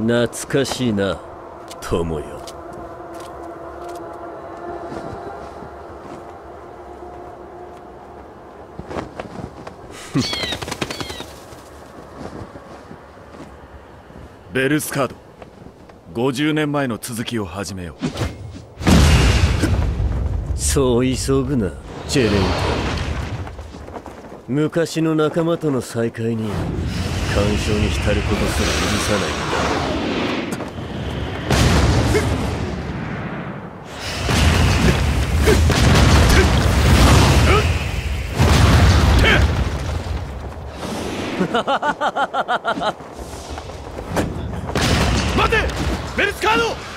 懐かしいな友よ。ベルスカード。50年前の続きを始めよう。そう急ぐなジェレンタ昔の仲間との再会に干渉に浸ることすら許さないんだ待て!ベルスカード!